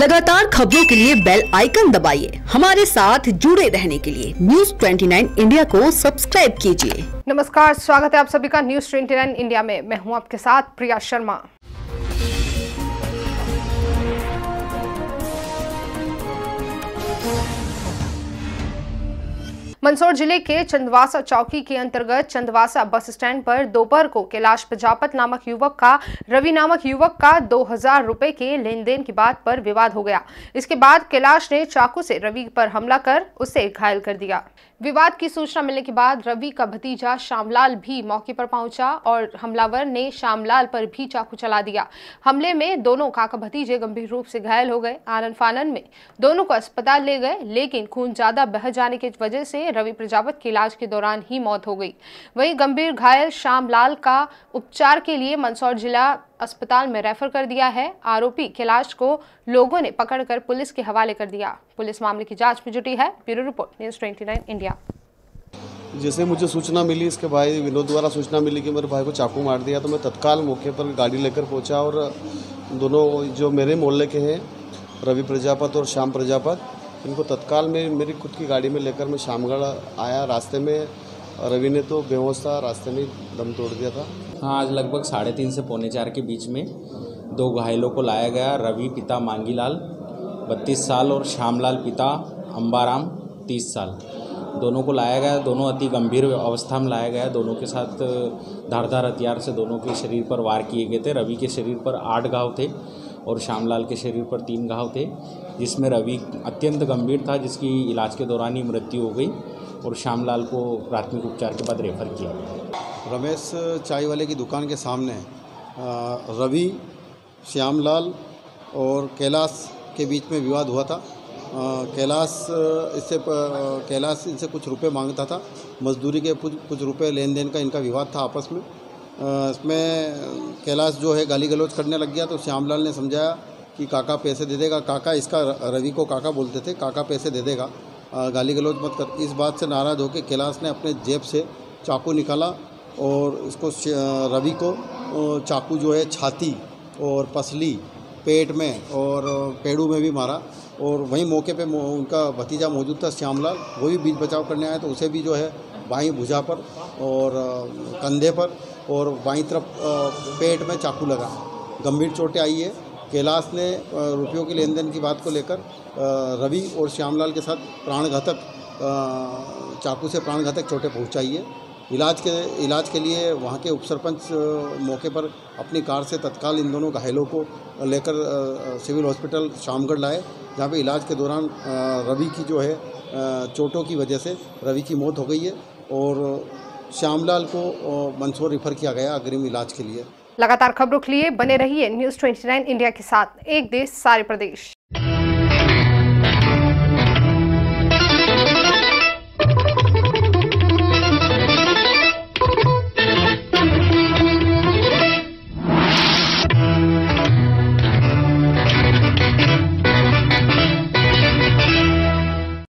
लगातार खबरों के लिए बेल आइकन दबाइए। हमारे साथ जुड़े रहने के लिए न्यूज़ 29 इंडिया को सब्सक्राइब कीजिए। नमस्कार, स्वागत है आप सभी का न्यूज़ 29 इंडिया में। मैं हूँ आपके साथ प्रिया शर्मा। मंदसौर ज़िले के चंदवासा चौकी के अंतर्गत चंदवासा बस स्टैंड पर दोपहर को कैलाश प्रजापत नामक युवक का, रवि नामक युवक का दो हज़ार रुपए के लेन देन की बात पर विवाद हो गया। इसके बाद कैलाश ने चाकू से रवि पर हमला कर उसे घायल कर दिया। विवाद की सूचना मिलने के बाद रवि का भतीजा श्यामलाल भी मौके पर पहुँचा और हमलावर ने श्यामलाल पर भी चाकू चला दिया। हमले में दोनों काका भतीजे गंभीर रूप से घायल हो गए। आनंद फानन में दोनों को अस्पताल ले गए, लेकिन खून ज़्यादा बह जाने की वजह से रवि प्रजापत की इलाज के दौरान ही मौत हो गई। वहीं गंभीर घायल श्यामलाल का उपचार के लिए मंदसौर जिला अस्पताल में रेफर कर दिया है। आरोपी कैलाश को लोगों ने पकड़कर पुलिस के हवाले कर दिया। पुलिस मामले की जाँच में जुटी है। Bureau report, news 29 India. जैसे मुझे सूचना मिली, इसके भाई विनोद द्वारा सूचना मिली कि मेरे भाई को चाकू मार दिया तो मैं तत्काल मौके पर गाड़ी लेकर पहुँचा और दोनों जो मेरे मोहल्ले के हैं, रवि प्रजापत और श्याम प्रजापत इनको तत्काल में मेरी खुद की गाड़ी में लेकर मैं शामगढ़ आया, रास्ते में। रवि ने तो बेहोश था, रास्ते में दम तोड़ दिया था। हाँ आज लगभग साढ़े तीन से पौने चार के बीच में दो घायलों को लाया गया, रवि पिता मांगीलाल, बत्तीस साल और श्यामलाल पिता अम्बाराम तीस साल। दोनों को लाया गया, दोनों अति गंभीर अवस्था में लाया गया, दोनों के साथ धारदार हथियार से दोनों के शरीर पर वार किए गए थे। रवि के शरीर पर आठ घाव थे और श्यामलाल के शरीर पर तीन घाव थे। जिसमें रवि अत्यंत गंभीर था, जिसकी इलाज के दौरान ही मृत्यु हो गई और श्यामलाल को प्राथमिक उपचार के बाद रेफर किया गया। रमेश चाय वाले की दुकान के सामने रवि, श्यामलाल और कैलाश के बीच में विवाद हुआ था। कैलाश, इससे कैलाश इनसे कुछ रुपए माँगता था। मजदूरी के कुछ कुछ रुपए लेन देन का इनका विवाद था आपस में। इसमें कैलाश जो है गाली गलौज करने लग गया तो श्यामलाल ने समझाया कि काका पैसे दे देगा। काका इसका रवि को काका बोलते थे, काका पैसे दे देगा। गाली गलौज मत कर। इस बात से नाराज़ होकर कैलाश ने अपने जेब से चाकू निकाला और इसको रवि को चाकू जो है छाती और पसली पेट में और पेड़ू में भी मारा और वहीं मौके पे उनका भतीजा मौजूद था श्यामलाल। वो भी बीच बचाव करने आया तो उसे भी जो है बाई भुजा पर और कंधे पर और बाई तरफ़ पेट में चाकू लगा। गंभीर चोटें आई है। कैलाश ने रुपयों के लेन देन की बात को लेकर रवि और श्यामलाल के साथ प्राणघातक चाकू से प्राणघातक चोटें पहुँचाई है। इलाज के इलाज के लिए वहाँ के उप सरपंच मौके पर अपनी कार से तत्काल इन दोनों घायलों को लेकर सिविल हॉस्पिटल शामगढ़ लाए, जहाँ पे इलाज के दौरान रवि की जो है चोटों की वजह से रवि की मौत हो गई है और श्यामलाल को मंदसौर रिफ़र किया गया अग्रिम इलाज के लिए। लगातार खबरों के लिए बने रहिए न्यूज़ 29 इंडिया के साथ। एक देश, सारे प्रदेश।